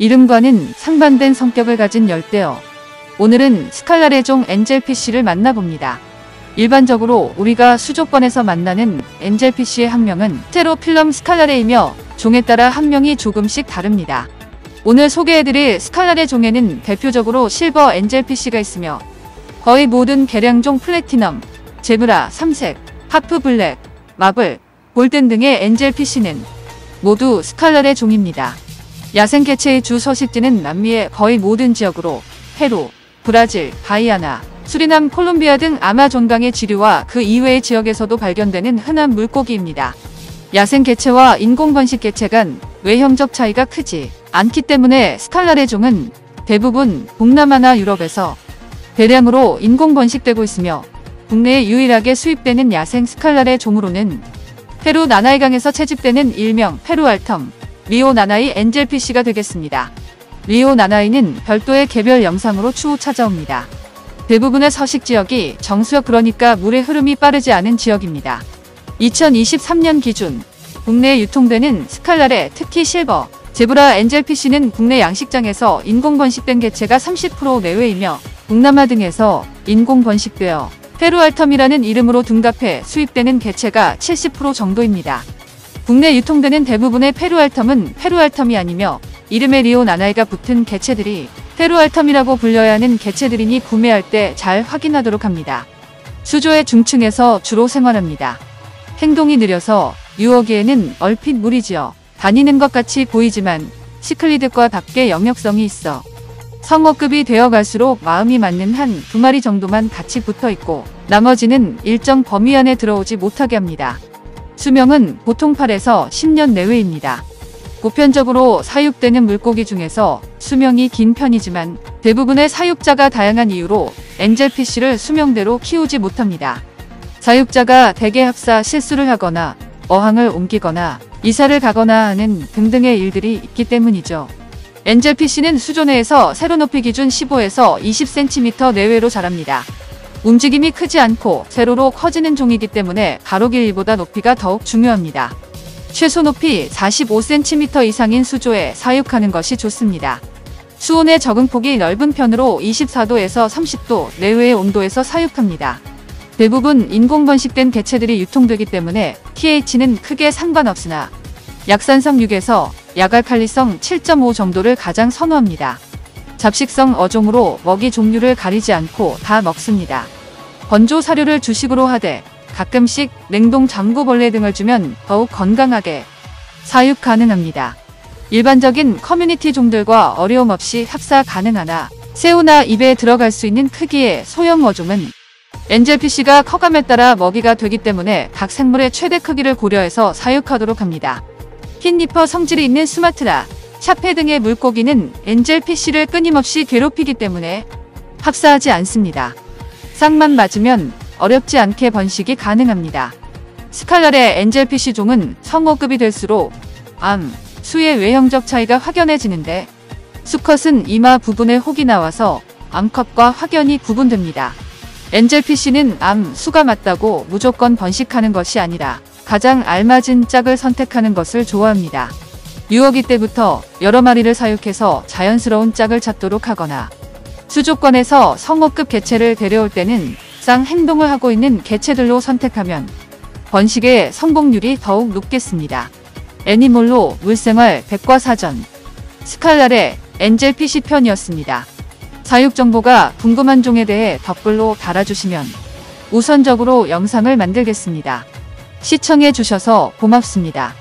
이름과는 상반된 성격을 가진 열대어. 오늘은 스칼라레 종 엔젤피쉬를 만나봅니다. 일반적으로 우리가 수족관에서 만나는 엔젤피쉬의 학명은 테로필럼 스칼라레이며 종에 따라 학명이 조금씩 다릅니다. 오늘 소개해드릴 스칼라레 종에는 대표적으로 실버 엔젤피쉬가 있으며 거의 모든 개량종 platinum, zebra, 삼색, half black, marble, golden 등의 엔젤피쉬는 모두 스칼라레 종입니다. 야생 개체의 주 서식지는 남미의 거의 모든 지역으로 페루, 브라질, 가이아나, 수리남, 콜롬비아 등 아마존강의 지류와 그 이외의 지역에서도 발견되는 흔한 물고기입니다. 야생 개체와 인공 번식 개체 간 외형적 차이가 크지 않기 때문에 스칼라레 종은 대부분 동남아나 유럽에서 대량으로 인공 번식되고 있으며 국내에 유일하게 수입되는 야생 스칼라레 종으로는 페루 나나이강에서 채집되는 일명 페루알텀, 리오 나나이 엔젤피쉬가 되겠습니다. 리오 나나이는 별도의 개별 영상으로 추후 찾아옵니다. 대부분의 서식 지역이 정수역 그러니까 물의 흐름이 빠르지 않은 지역입니다. 2023년 기준 국내에 유통되는 스칼라레 특히 silver, zebra 엔젤피쉬는 국내 양식장에서 인공 번식된 개체가 30% 내외이며 동남아 등에서 인공 번식되어 페루알텀이라는 이름으로 둔갑해 수입되는 개체가 70% 정도입니다. 국내 유통되는 대부분의 페루알텀은 페루알텀이 아니며 이름에 리오 나나이가 붙은 개체들이 페루알텀이라고 불려야 하는 개체들이니 구매할 때 잘 확인하도록 합니다. 수조의 중층에서 주로 생활합니다. 행동이 느려서 유어기에는 얼핏 무리지어 다니는 것 같이 보이지만 시클리드과답게 영역성이 있어 성어급이 되어 갈수록 마음이 맞는 한 두 마리 정도만 같이 붙어 있고 나머지는 일정 범위 안에 들어오지 못하게 합니다. 수명은 보통 8에서 10년 내외입니다. 보편적으로 사육되는 물고기 중에서 수명이 긴 편이지만 대부분의 사육자가 다양한 이유로 엔젤피쉬를 수명대로 키우지 못합니다. 사육자가 대개 합사 실수를 하거나 어항을 옮기거나 이사를 가거나 하는 등등의 일들이 있기 때문이죠. 엔젤피쉬는 수조 내에서 세로 높이 기준 15에서 20cm 내외로 자랍니다. 움직임이 크지 않고 세로로 커지는 종이기 때문에 가로 길이보다 높이가 더욱 중요합니다. 최소 높이 45cm 이상인 수조에 사육하는 것이 좋습니다. 수온의 적응폭이 넓은 편으로 24도에서 30도 내외의 온도에서 사육합니다. 대부분 인공 번식된 개체들이 유통되기 때문에 pH는 크게 상관없으나 약산성 6에서 약알칼리성 7.5 정도를 가장 선호합니다. 잡식성 어종으로 먹이 종류를 가리지 않고 다 먹습니다. 건조 사료를 주식으로 하되 가끔씩 냉동 장구벌레 등을 주면 더욱 건강하게 사육 가능합니다. 일반적인 커뮤니티 종들과 어려움 없이 합사 가능하나 새우나 입에 들어갈 수 있는 크기의 소형 어종은 엔젤피쉬가 커감에 따라 먹이가 되기 때문에 각 생물의 최대 크기를 고려해서 사육하도록 합니다. fin nipper 성질이 있는 수마트라, 샤페 등의 물고기는 엔젤피쉬를 끊임없이 괴롭히기 때문에 합사하지 않습니다. 쌍만 맞으면 어렵지 않게 번식이 가능합니다. 스칼라레 엔젤피쉬 종은 성어급이 될수록 암, 수의 외형적 차이가 확연해지는데 수컷은 이마 부분에 혹이 나와서 암컷과 확연히 구분됩니다. 엔젤피쉬는 암, 수가 맞다고 무조건 번식하는 것이 아니라 가장 알맞은 짝을 선택하는 것을 좋아합니다. 유어기 때부터 여러 마리를 사육해서 자연스러운 짝을 찾도록 하거나 수족관에서 성어급 개체를 데려올 때는 쌍 행동을 하고 있는 개체들로 선택하면 번식의 성공률이 더욱 높겠습니다. 애니몰로 물생활 백과사전 스칼날의 엔젤피시 편이었습니다. 사육 정보가 궁금한 종에 대해 댓글로 달아주시면 우선적으로 영상을 만들겠습니다. 시청해 주셔서 고맙습니다.